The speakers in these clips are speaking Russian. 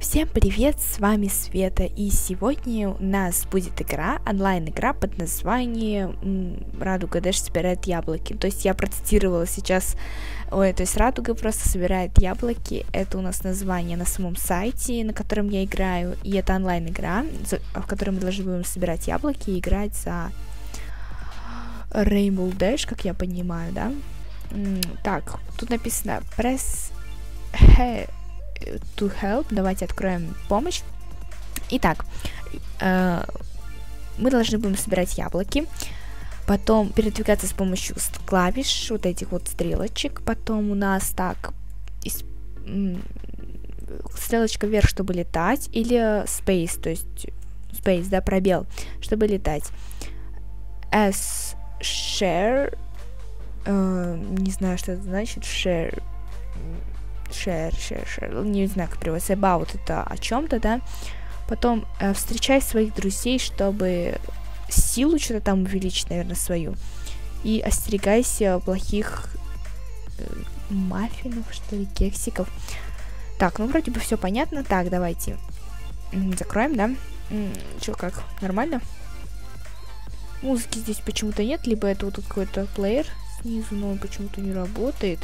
Всем привет, с вами Света, и сегодня у нас будет игра, онлайн-игра под названием Радуга Дэш собирает яблоки. То есть я процитировала сейчас, ой, то есть Радуга просто собирает яблоки, это у нас название на самом сайте, на котором я играю, и это онлайн-игра, в которой мы должны будем собирать яблоки и играть за Rainbow Dash, как я понимаю, да? Так, тут написано press to help. Давайте откроем помощь. Итак, э, мы должны будем собирать яблоки, потом передвигаться с помощью клавиш, вот этих вот стрелочек, потом у нас так, из, стрелочка вверх, чтобы летать, или space, то есть space, да, пробел, чтобы летать. S share, э, не знаю, что это значит, share, share, share, share, не знаю, как переводится, about это о чем-то, да. Потом э, встречай своих друзей, чтобы силу что-то там увеличить, наверное, свою. И остерегайся плохих э, маффинов, что ли, кексиков. Так, ну вроде бы все понятно. Так, давайте закроем, да? Че, как, нормально? Музыки здесь почему-то нет, либо это вот какой-то плеер снизу, но он почему-то не работает.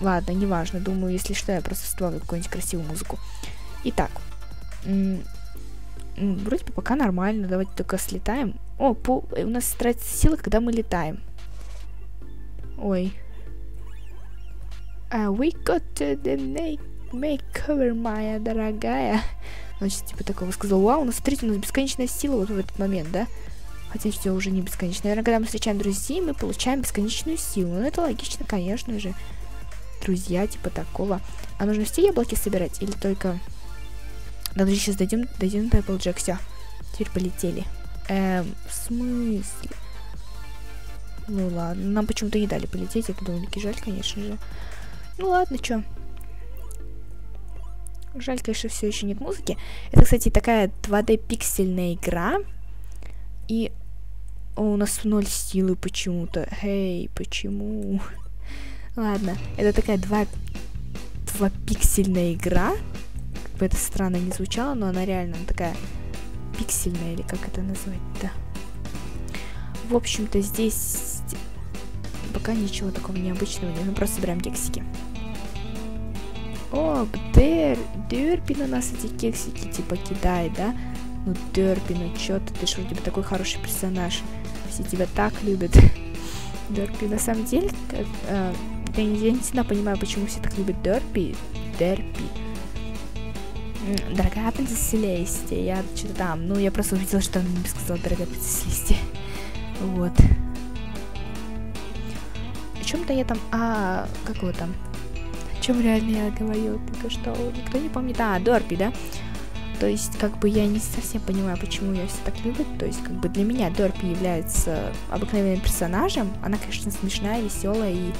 Ладно, неважно. Думаю, если что, я просто вставлю какую-нибудь красивую музыку. Итак. Вроде бы пока нормально. Давайте только слетаем. О, по... у нас тратится сила, когда мы летаем. Ой. Uh, we got to the make makeover, моя дорогая. Значит, типа такого сказал. Вау, у нас, смотрите, у нас бесконечная сила вот в этот момент, да? Хотя все уже не бесконечно. Наверное, когда мы встречаем друзей, мы получаем бесконечную силу. Ну, это логично, конечно же друзья, типа такого. А нужно все яблоки собирать или только... Даже сейчас дойдем, дойдем до Applejack, все. Теперь полетели. Эм, в смысле? Ну ладно, нам почему-то не дали полететь, это довольно-таки жаль, конечно же. Ну ладно, чё. Жаль, конечно, все еще нет музыки. Это, кстати, такая 2D пиксельная игра. И О, у нас ноль силы почему-то. Эй, почему? Ладно, это такая два, два пиксельная игра. Как бы это странно не звучало, но она реально такая пиксельная, или как это назвать-то. В общем-то, здесь пока ничего такого необычного нет. Мы просто собираем кексики. О, Дер, Дерпи на нас эти кексики типа кидает, да? Ну, Дерпи, ну чё ты, ты что, у тебя такой хороший персонаж. Все тебя так любят. Дерпи, на самом деле, э, я, я не всегда понимаю, почему все так любят Дерпи. Дерпи. Дорогая принцесса Селестия, я что-то там, ну, я просто увидела, что он мне сказал, дорогая принцесса Селестия. Вот. О чем-то я там, а, как его там? О чем реально я говорил только что? Никто не помнит. А, Дорпи, да? То есть, как бы я не совсем понимаю, почему ее все так любят. То есть, как бы для меня Дорпи является обыкновенным персонажем. Она, конечно, смешная, веселая и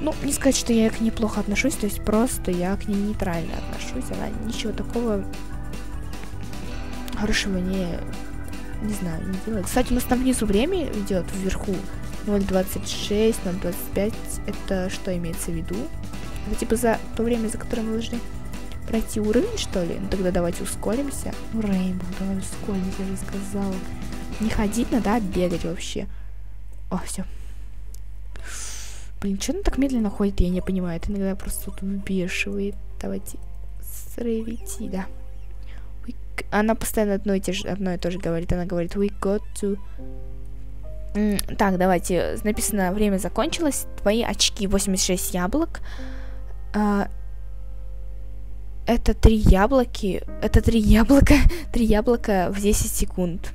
ну, не сказать, что я к ней плохо отношусь, то есть просто я к ней нейтрально отношусь. Она ничего такого хорошего не, не знаю, не делает. Кстати, у нас там внизу время идет вверху. 0.26, 0.25. Это что имеется в виду? Это типа за то время, за которое мы должны пройти уровень, что ли? Ну тогда давайте ускоримся. Ну, Рейнбоу, давай ускоримся, я же сказала. Не ходить надо, а бегать вообще. О, все. Блин, что она так медленно ходит, я не понимаю. Это иногда просто тут выбешивает. Давайте срывите, да. We... Она постоянно одно и, те же, одно и то же говорит. Она говорит, we got to... Mm, так, давайте. Написано, время закончилось. Твои очки 86 яблок. Uh, это три яблоки. Это три яблока. три яблока в 10 секунд.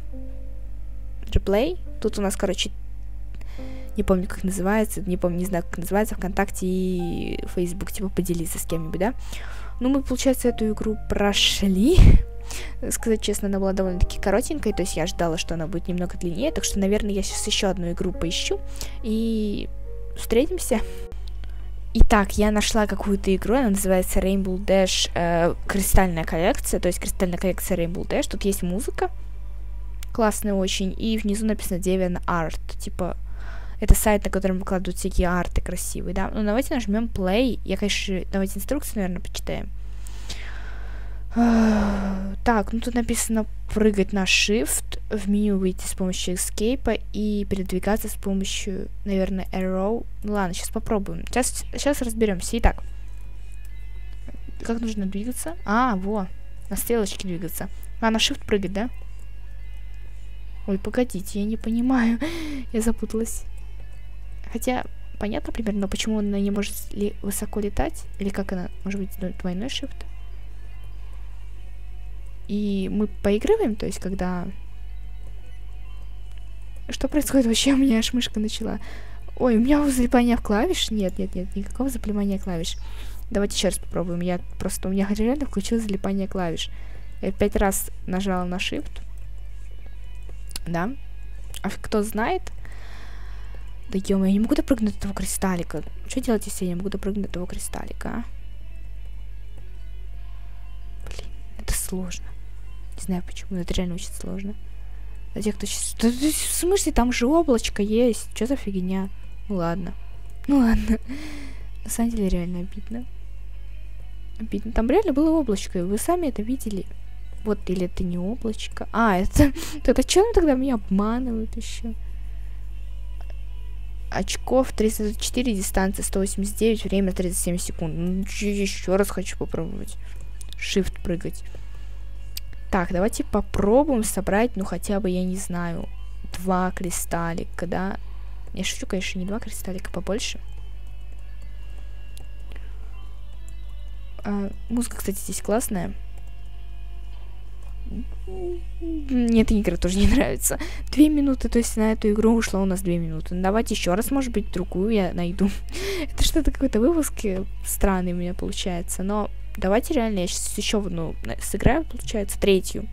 Реплей. Тут у нас, короче, не помню, как называется, не помню, не знаю, как называется, ВКонтакте и Facebook, типа, поделиться с кем-нибудь, да. Ну, мы, получается, эту игру прошли. Сказать честно, она была довольно-таки коротенькой, то есть я ждала, что она будет немного длиннее, так что, наверное, я сейчас еще одну игру поищу и встретимся. Итак, я нашла какую-то игру, она называется Rainbow Dash э, Кристальная коллекция, то есть Кристальная коллекция Rainbow Dash, тут есть музыка, классная очень, и внизу написано Deviant Art, типа Это сайт, на котором выкладывают всякие арты красивые, да. Ну, давайте нажмем play. Я, конечно, давайте инструкцию, наверное, почитаем. Так, ну тут написано прыгать на Shift, в меню выйти с помощью Escape и передвигаться с помощью, наверное, Arrow. Ну ладно, сейчас попробуем. Сейчас, сейчас разберемся. Итак, как нужно двигаться? А, во, на стрелочке двигаться. А, на Shift прыгать, да? Ой, погодите, я не понимаю. я запуталась. Хотя, понятно примерно, но почему она не может ли высоко летать? Или как она, может быть, двойной Shift? И мы поигрываем, то есть, когда... Что происходит вообще? У меня аж мышка начала. Ой, у меня залипание клавиш? Нет, нет, нет, никакого залипания клавиш. Давайте еще раз попробуем. Я просто... У меня реально включилось залипание клавиш. Я пять раз нажала на Shift. Да? А кто знает... Да ё я не могу допрыгнуть до этого кристаллика. Что делать, если я не могу допрыгнуть до этого кристаллика, а? Блин, это сложно. Не знаю почему, это реально очень сложно. Для тех, кто сейчас... Да, в смысле, там же облачко есть. Что за фигня? Ну ладно. Ну ладно. На самом деле реально обидно. Обидно. Там реально было облачко, и вы сами это видели. Вот, или это не облачко. А, это... Это что тогда меня обманывают еще? Очков 304, дистанция 189, время 37 секунд. Ну, еще раз хочу попробовать. Shift прыгать. Так, давайте попробуем собрать, ну, хотя бы, я не знаю, два кристаллика, да? Я шучу, конечно, не два кристаллика, побольше. А, музыка, кстати, здесь классная. Мне эта игра тоже не нравится. Две минуты, то есть на эту игру ушло у нас две минуты. Ну, давайте еще раз, может быть, другую я найду. Это что-то какой-то выпуск странный у меня получается, но Давайте реально я сейчас еще одну сыграю, получается, третью.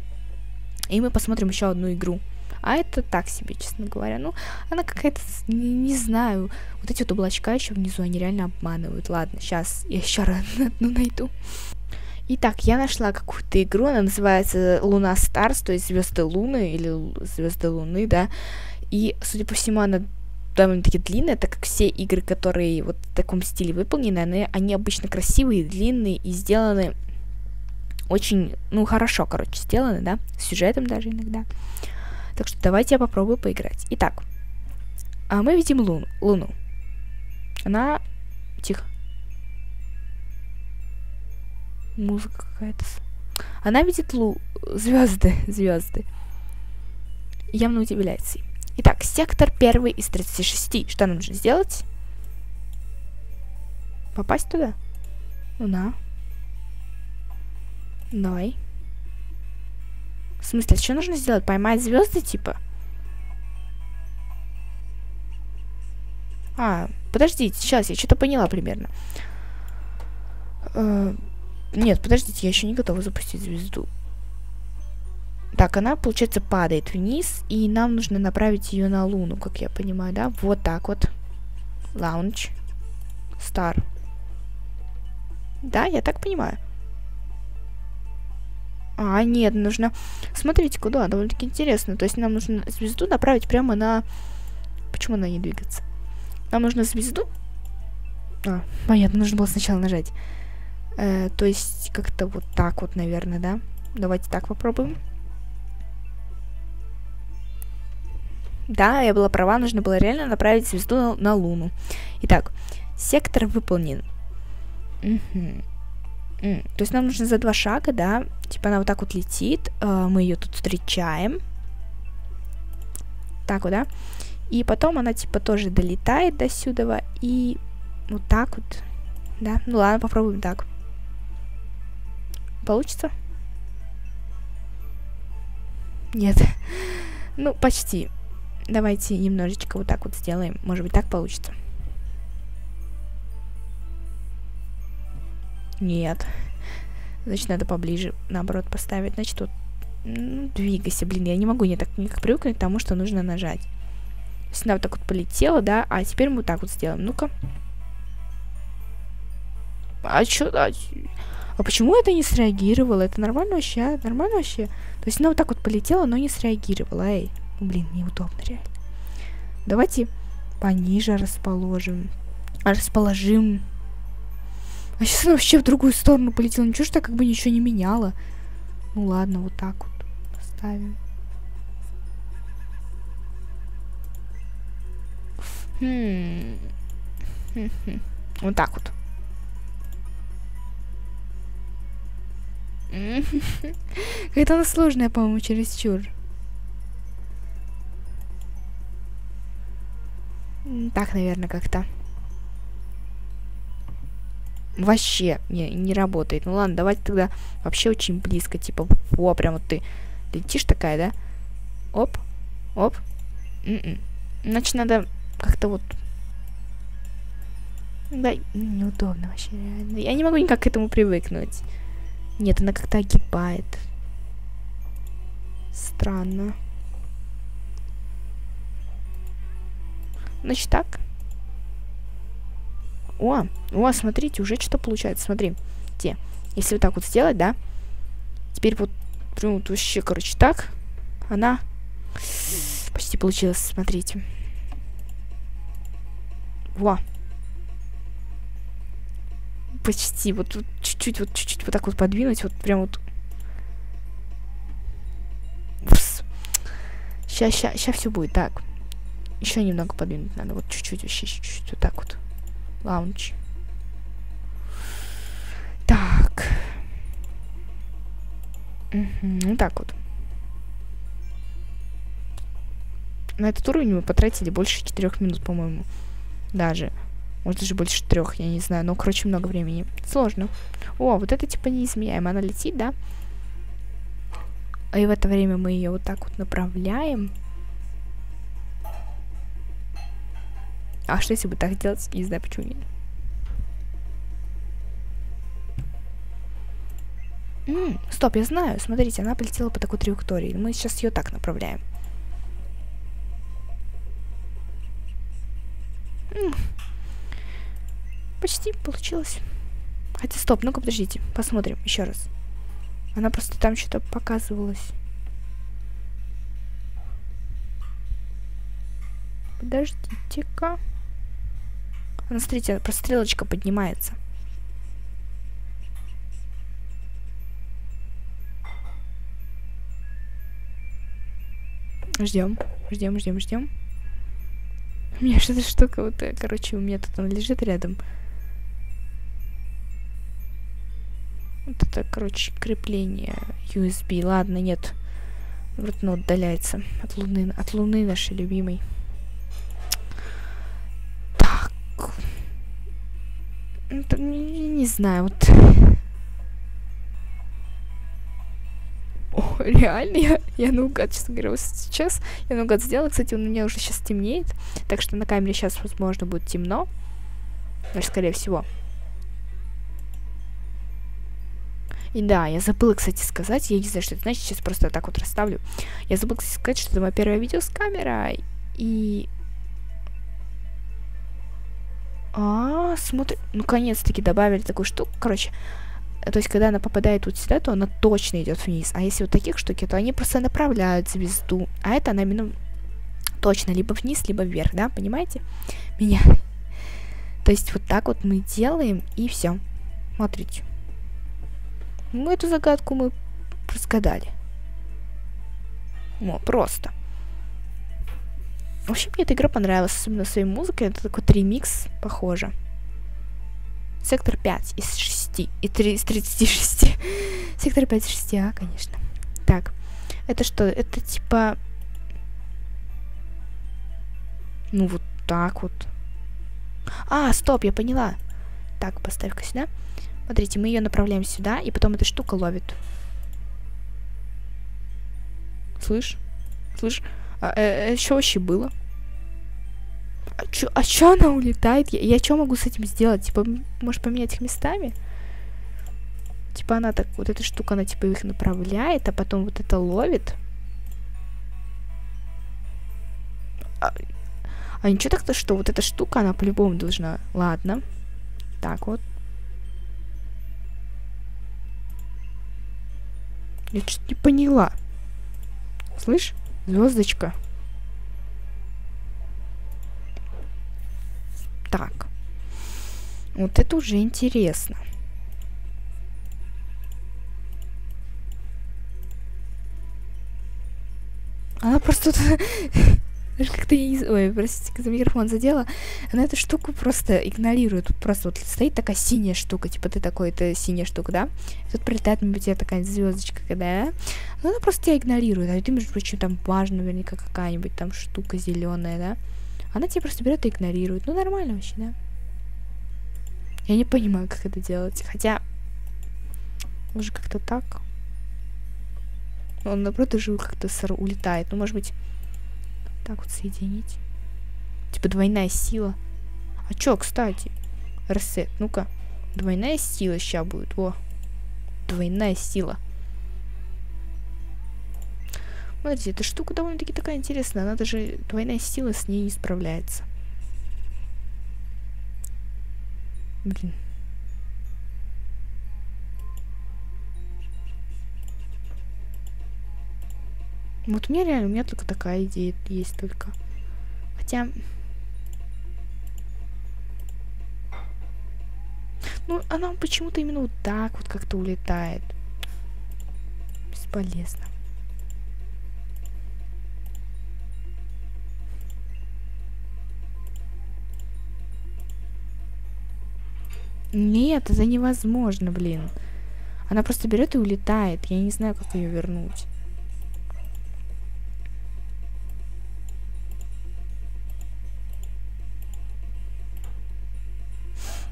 И мы посмотрим еще одну игру. А это так себе, честно говоря. Ну, она какая-то, не, не знаю. Вот эти вот облачка еще внизу, они реально обманывают. Ладно, сейчас я еще одну найду. Итак, я нашла какую-то игру, она называется Луна Старс, то есть звезды Луны или звезды Луны, да. И, судя по всему, она довольно-таки длинная, так как все игры, которые вот в таком стиле выполнены, они, они обычно красивые, длинные и сделаны очень, ну, хорошо, короче, сделаны, да, с сюжетом даже иногда. Так что давайте я попробую поиграть. Итак, а мы видим Луну. Луну. Она... Тихо. Музыка какая-то. Она видит лу... звезды, звезды. Явно удивляется. Итак, сектор первый из 36. Что нам нужно сделать? Попасть туда? Ну на. Давай. В смысле, что нужно сделать? Поймать звезды, типа? А, подождите, сейчас я что-то поняла примерно. Э, нет, подождите, я еще не готова запустить звезду. Так, она, получается, падает вниз, и нам нужно направить ее на Луну, как я понимаю, да? Вот так вот. Лаунч. Стар. Да, я так понимаю. А, нет, нужно... Смотрите, куда, довольно-таки интересно. То есть нам нужно звезду направить прямо на... Почему она не двигается? Нам нужно звезду... А, понятно, нужно было сначала нажать. Э, то есть как-то вот так вот, наверное, да? Давайте так попробуем. Да, я была права, нужно было реально направить звезду на, на Луну. Итак, сектор выполнен. Угу. Mm. То есть нам нужно за два шага, да, типа она вот так вот летит, э, мы ее тут встречаем. Так вот, да. И потом она типа тоже долетает до сюда и вот так вот, да. Ну ладно, попробуем так. Получится? Нет. ну, почти. Давайте немножечко вот так вот сделаем. Может быть, так получится. Нет. Значит, надо поближе, наоборот, поставить. Значит, вот ну, двигайся, блин, я не могу не так никак привыкнуть к тому, что нужно нажать. То вот так вот полетела, да, а теперь мы вот так вот сделаем. Ну-ка. А чё, а, а почему это не среагировало? Это нормально вообще, а? Нормально вообще? То есть она вот так вот полетела, но не среагировала, эй. Блин, неудобно реально. Давайте Пониже расположим. Расположим. А сейчас она вообще в другую сторону полетела. Ничего что как бы ничего не меняло. Ну ладно, вот так вот поставим. Хм. Вот так вот. Какая-то она сложная, по-моему, чересчур. Так, наверное, как-то. Вообще не, не работает. Ну ладно, давайте тогда вообще очень близко. Типа, о, прям вот ты летишь такая, да? Оп, оп. М -м. Значит, надо как-то вот... Да, неудобно вообще, реально. Я не могу никак к этому привыкнуть. Нет, она как-то огибает. Странно. Значит так. О, о, смотрите, уже что получается. Смотри, те. Если вот так вот сделать, да? Теперь вот, прям вот вообще, короче, так. Она почти получилась, смотрите. Во. Почти. Вот чуть-чуть, вот чуть-чуть вот так вот подвинуть. Вот прям вот. Сейчас, сейчас, сейчас все будет. Так. Еще немного подвинуть надо. Вот чуть-чуть вообще, чуть-чуть. Вот так вот. Лаунч. Так. Угу, вот так вот. На этот уровень мы потратили больше четырех минут, по-моему. Даже. Может, даже больше трех, я не знаю. Но, короче, много времени. Сложно. О, вот это типа неизменяемо. Она летит, да? И в это время мы ее вот так вот направляем. А что если бы так делать? Не знаю, почему нет. М -м, стоп, я знаю. Смотрите, она полетела по такой траектории. Мы сейчас ее так направляем. М -м. Почти получилось. Хотя, стоп, ну-ка, подождите. Посмотрим еще раз. Она просто там что-то показывалась. Подождите-ка. Ну, смотрите, просто стрелочка поднимается. Ждем, ждем, ждем, ждем. У меня что-то штука вот, э, короче, у меня тут она лежит рядом. Вот это, короче, крепление USB. Ладно, нет. Вот оно отдаляется от Луны, от Луны нашей любимой. Не, не знаю, вот... О, реально, я, я наугад, честно говоря, вот сейчас я наугад сделала. Кстати, у меня уже сейчас темнеет, так что на камере сейчас, возможно, будет темно. Даже, скорее всего. И да, я забыла, кстати, сказать, я не знаю, что это значит, сейчас просто так вот расставлю. Я забыла, кстати, сказать, что это мое первое видео с камерой, и а, смотри, наконец-таки добавили такую штуку. Короче, то есть, когда она попадает вот сюда, то она точно идет вниз. А если вот таких штуки, то они просто направляют звезду. А это она именно точно либо вниз, либо вверх, да, понимаете? Меня. То есть вот так вот мы делаем, и все. Смотрите. Мы эту загадку мы разгадали. Ну, просто. Вообще мне эта игра понравилась, особенно своей музыкой. Это такой ремикс, похоже. Сектор 5 из 6. И 3 из 36. Сектор 5 из 6, а, конечно. Так. Это что? Это типа... Ну, вот так вот. А, стоп, я поняла. Так, поставь-ка сюда. Смотрите, мы ее направляем сюда, и потом эта штука ловит. Слышь? Слышь? А, э, э, что вообще было? А чё, а чё она улетает? Я, я что могу с этим сделать? Типа, может поменять их местами? Типа она так, вот эта штука, она типа их направляет, а потом вот это ловит. А, а ничего так-то, что вот эта штука, она по-любому должна... Ладно. Так вот. Я что-то не поняла. Слышь, звездочка. Так. Вот это уже интересно. Она просто как-то я не Ой, простите, когда микрофон задела. Она эту штуку просто игнорирует. Просто вот стоит такая синяя штука, типа ты такой, это синяя штука, да? И тут прилетает мимо тебя такая звездочка, когда, Но она просто тебя игнорирует. А ты, между прочим, там важно, наверняка какая-нибудь там штука зеленая, да? Она тебя просто берет и игнорирует. Ну, нормально вообще, да? Я не понимаю, как это делать. Хотя, уже как-то так. Он, наоборот, даже как-то улетает. Ну, может быть, так вот соединить. Типа двойная сила. А чё, кстати? Ресет, ну-ка. Двойная сила сейчас будет. О. Двойная сила. Смотрите, эта штука довольно-таки такая интересная. Она даже двойная сила с ней не справляется. Блин. Вот у меня реально, у меня только такая идея есть только. Хотя... Ну, она почему-то именно вот так вот как-то улетает. Бесполезно. Нет, это невозможно, блин. Она просто берет и улетает. Я не знаю, как ее вернуть.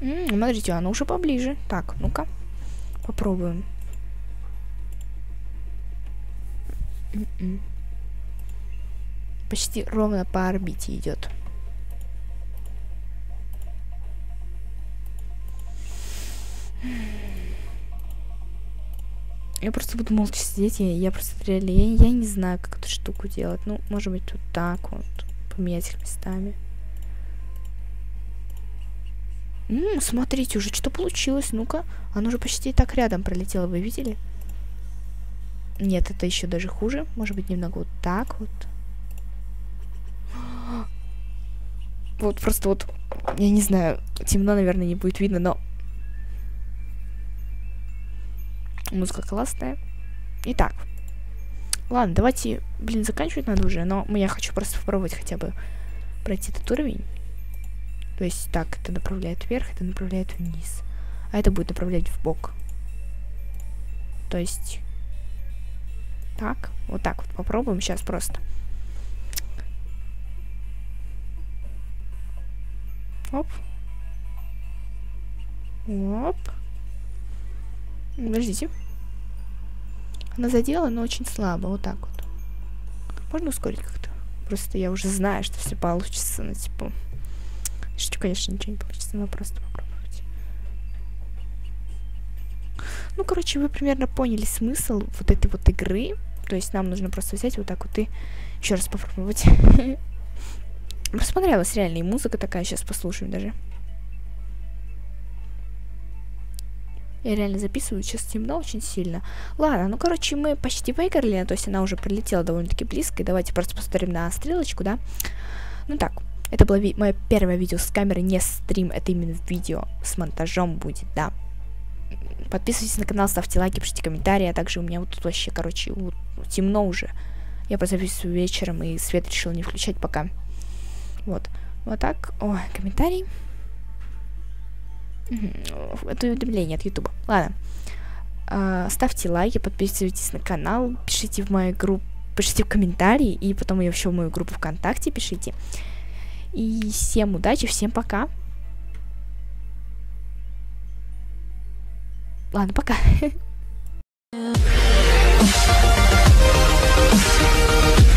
М -м, смотрите, она уже поближе. Так, ну-ка. Попробуем. М -м. Почти ровно по орбите идет. Я просто буду молча сидеть, я, я просто реально, я, я не знаю, как эту штуку делать. Ну, может быть, вот так вот, поменять их местами. М смотрите, уже что получилось. Ну-ка, оно уже почти так рядом пролетело, вы видели? Нет, это еще даже хуже. Может быть, немного вот так вот. Вот просто вот, я не знаю, темно, наверное, не будет видно, но... Музыка классная. Итак. Ладно, давайте, блин, заканчивать надо уже, но я хочу просто попробовать хотя бы пройти этот уровень. То есть так, это направляет вверх, это направляет вниз. А это будет направлять в бок. То есть так, вот так вот попробуем сейчас просто. Оп. Оп. Подождите. Она задела, но очень слабо. Вот так вот. Можно ускорить как-то? Просто я уже знаю, что все получится. Ну, типа, что, конечно, ничего не получится, но просто попробовать. Ну, короче, вы примерно поняли смысл вот этой вот игры. То есть нам нужно просто взять вот так вот и еще раз попробовать. Просто понравилась реально, музыка такая, сейчас послушаем даже. Я реально записываю, сейчас темно очень сильно. Ладно, ну, короче, мы почти выиграли, то есть она уже пролетела довольно-таки близко. И давайте просто посмотрим на стрелочку, да. Ну так, это было мое первое видео с камеры, не стрим, это именно видео с монтажом будет, да. Подписывайтесь на канал, ставьте лайки, пишите комментарии, а также у меня вот тут вообще, короче, вот, темно уже. Я просто записываю вечером, и свет решил не включать пока. Вот. Вот так. О, комментарий. Это уведомление от Ютуба. Ладно. А, ставьте лайки, подписывайтесь на канал, пишите в мою группу, пишите в комментарии, и потом еще в мою группу ВКонтакте пишите. И всем удачи, всем пока. Ладно, пока.